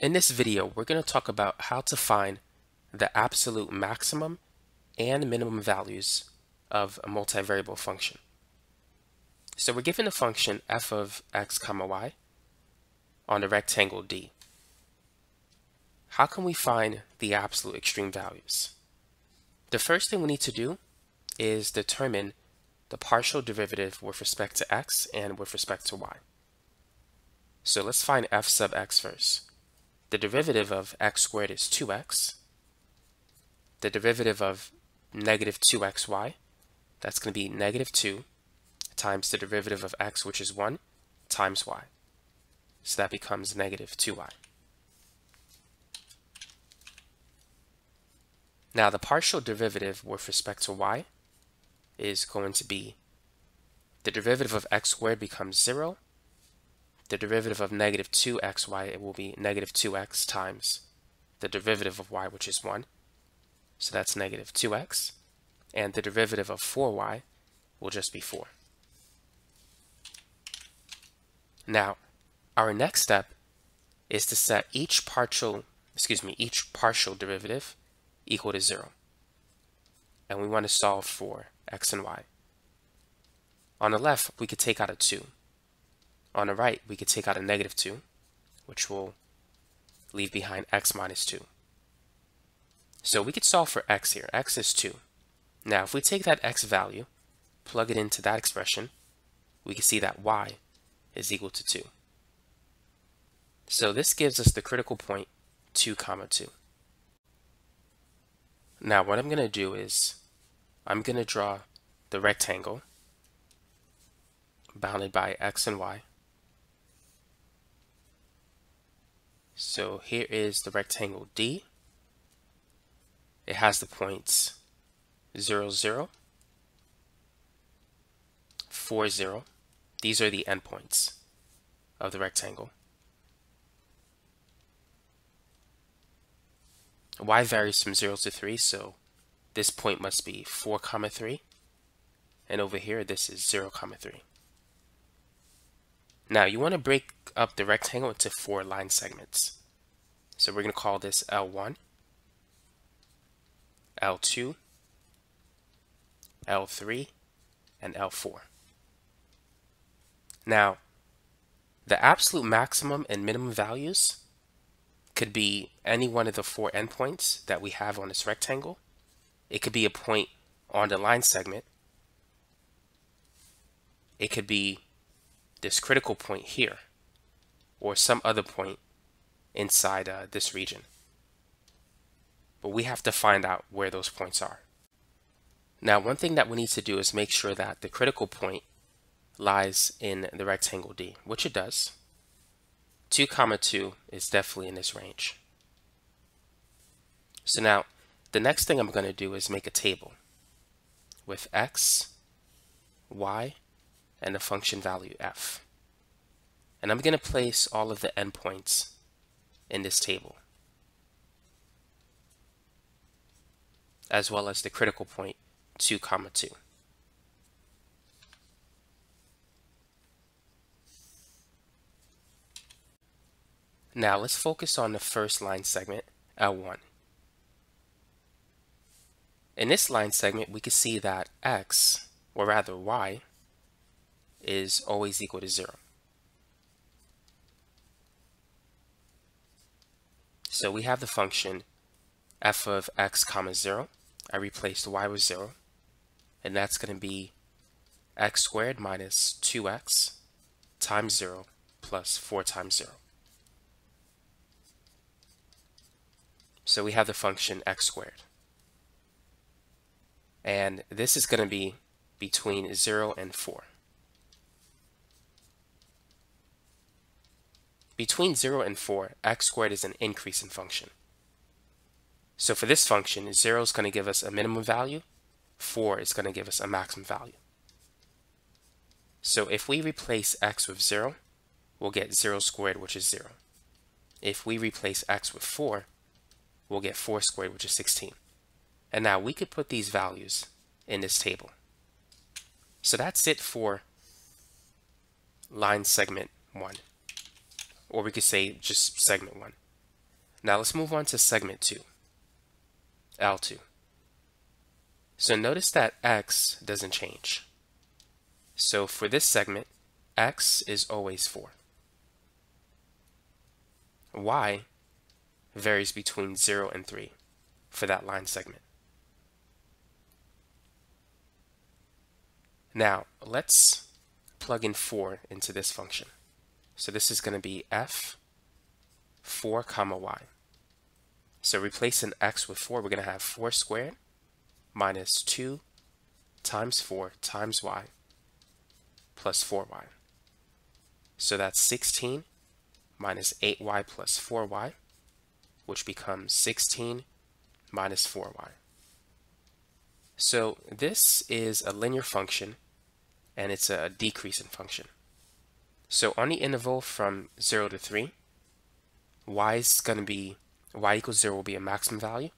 In this video, we're going to talk about how to find the absolute maximum and minimum values of a multivariable function. So we're given a function f of x comma y on the rectangle D. How can we find the absolute extreme values? The first thing we need to do is determine the partial derivative with respect to x and with respect to y. So let's find f sub x first. The derivative of x squared is 2x. The derivative of negative 2xy, that's going to be negative 2 times the derivative of x, which is 1, times y. So that becomes negative 2y. Now the partial derivative with respect to y is going to be the derivative of x squared becomes 0 the derivative of negative 2xy, it will be negative 2x times the derivative of y, which is 1. So that's negative 2x. And the derivative of 4y will just be 4. Now, our next step is to set each partial, excuse me, each partial derivative equal to 0. And we want to solve for x and y. On the left, we could take out a 2. On the right, we could take out a negative 2, which will leave behind x minus 2. So we could solve for x here. x is 2. Now, if we take that x value, plug it into that expression, we can see that y is equal to 2. So this gives us the critical point 2 comma 2. Now what I'm going to do is I'm going to draw the rectangle bounded by x and y. So here is the rectangle D. It has the points 0, 0, 4, 0. These are the endpoints of the rectangle. y varies from 0 to 3, so this point must be 4 comma 3. And over here, this is 0 comma 3. Now you want to break up the rectangle into four line segments. So we're going to call this L1, L2, L3, and L4. Now, the absolute maximum and minimum values could be any one of the four endpoints that we have on this rectangle. It could be a point on the line segment. It could be this critical point here or some other point inside uh, this region. But we have to find out where those points are. Now, one thing that we need to do is make sure that the critical point lies in the rectangle D, which it does. 2 comma 2 is definitely in this range. So now, the next thing I'm going to do is make a table with x, y, and a function value f. And I'm going to place all of the endpoints in this table, as well as the critical point 2 comma 2. Now let's focus on the first line segment, L1. In this line segment, we can see that x, or rather y, is always equal to 0. So we have the function f of x comma 0. I replaced y with 0. And that's going to be x squared minus 2x times 0 plus 4 times 0. So we have the function x squared. And this is going to be between 0 and 4. Between 0 and 4, x squared is an increasing function. So for this function, 0 is going to give us a minimum value, 4 is going to give us a maximum value. So if we replace x with 0, we'll get 0 squared, which is 0. If we replace x with 4, we'll get 4 squared, which is 16. And now we could put these values in this table. So that's it for line segment 1 or we could say just segment one. Now let's move on to segment 2, L2. So notice that x doesn't change. So for this segment, x is always 4. y varies between 0 and 3 for that line segment. Now, let's plug in 4 into this function. So this is going to be f 4 comma y. So replacing x with 4, we're going to have 4 squared minus 2 times 4 times y plus 4y. So that's 16 minus 8y plus 4y, which becomes 16 minus 4y. So this is a linear function and it's a decreasing function. So on the interval from 0 to 3, y is going to be, y equals 0 will be a maximum value,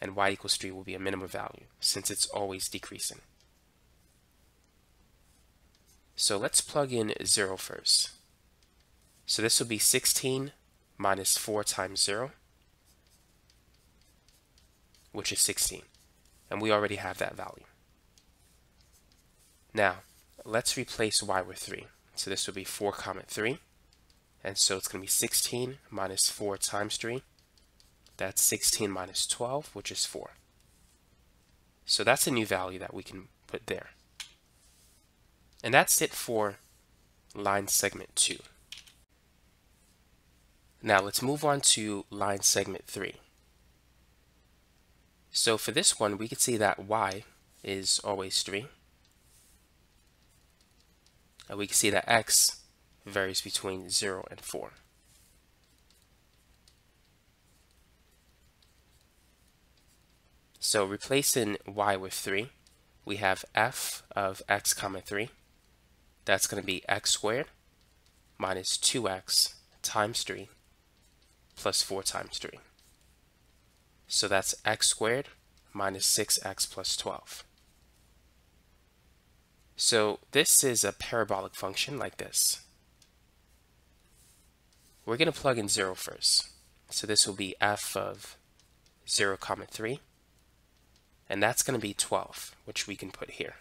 and y equals 3 will be a minimum value, since it's always decreasing. So let's plug in 0 first. So this will be 16 minus 4 times 0, which is 16. And we already have that value. Now, let's replace y with 3. So this will be 4 comma 3. And so it's going to be 16 minus 4 times 3. That's 16 minus 12, which is 4. So that's a new value that we can put there. And that's it for line segment 2. Now let's move on to line segment 3. So for this one, we can see that y is always 3. And we can see that x varies between 0 and 4. So replacing y with 3, we have f of x comma 3. That's going to be x squared minus 2x times 3 plus 4 times 3. So that's x squared minus 6x plus 12. So this is a parabolic function like this. We're going to plug in 0 first. So this will be f of 0 comma 3. And that's going to be 12, which we can put here.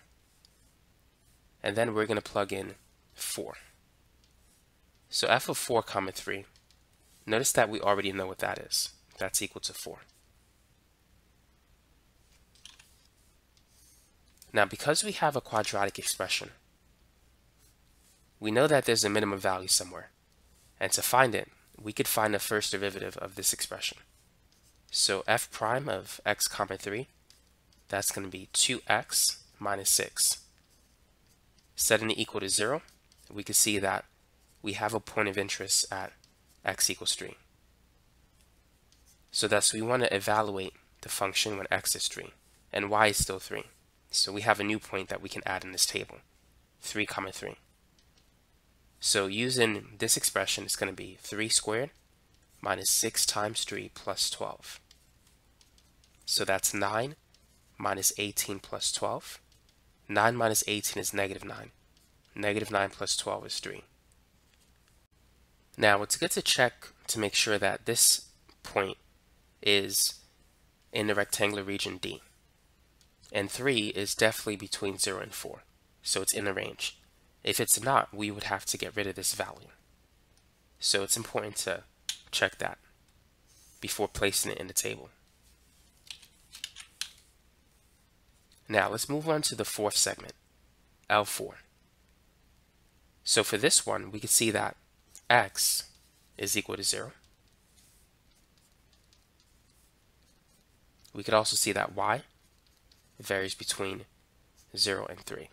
And then we're going to plug in 4. So f of 4 comma 3 Notice that we already know what that is. That's equal to 4. Now, because we have a quadratic expression, we know that there's a minimum value somewhere. And to find it, we could find the first derivative of this expression. So f prime of x comma 3, that's going to be 2x minus 6. Setting it equal to 0, we can see that we have a point of interest at x equals 3. So thus we want to evaluate the function when x is 3 and y is still 3. So we have a new point that we can add in this table, 3 comma 3. So using this expression, it's going to be 3 squared minus 6 times 3 plus 12. So that's 9 minus 18 plus 12. 9 minus 18 is negative 9. Negative 9 plus 12 is 3. Now it's good to check to make sure that this point is in the rectangular region D. And 3 is definitely between 0 and 4, so it's in the range. If it's not, we would have to get rid of this value. So it's important to check that before placing it in the table. Now let's move on to the fourth segment, L4. So for this one, we can see that x is equal to 0. We could also see that y varies between 0 and 3.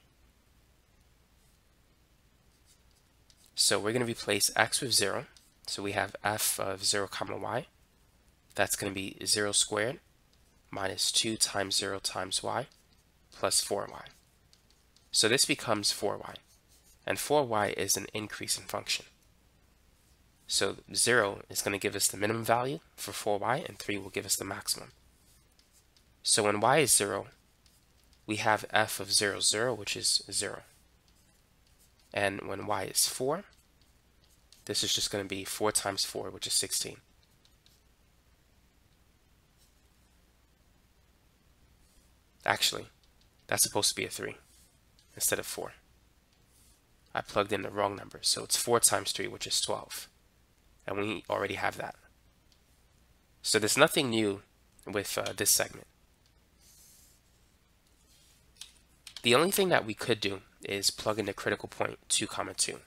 So we're going to replace x with 0. So we have f of 0 comma y. That's going to be 0 squared minus 2 times 0 times y plus 4y. So this becomes 4y. And 4y is an increasing function. So 0 is going to give us the minimum value for 4y, and 3 will give us the maximum. So when y is 0, we have f of 0, 0, which is 0. And when y is 4, this is just going to be 4 times 4, which is 16. Actually, that's supposed to be a 3 instead of 4. I plugged in the wrong number, so it's 4 times 3, which is 12. And we already have that. So there's nothing new with uh, this segment. The only thing that we could do is plug in the critical point 2 comma 2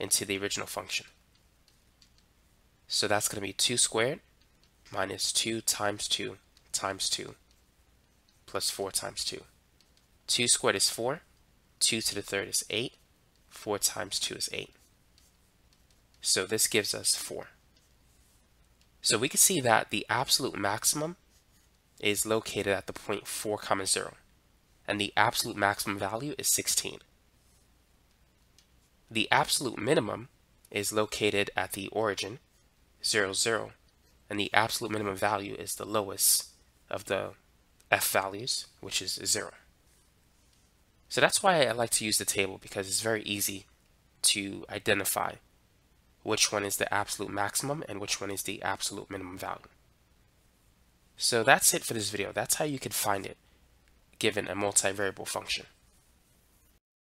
into the original function. So that's going to be 2 squared minus 2 times 2 times 2 plus 4 times 2. 2 squared is 4, 2 to the third is 8, 4 times 2 is 8. So this gives us 4. So we can see that the absolute maximum is located at the point 4 comma 0 and the absolute maximum value is 16. The absolute minimum is located at the origin 0 0 and the absolute minimum value is the lowest of the f values which is 0. So that's why I like to use the table because it's very easy to identify which one is the absolute maximum and which one is the absolute minimum value. So that's it for this video. That's how you can find it given a multivariable function.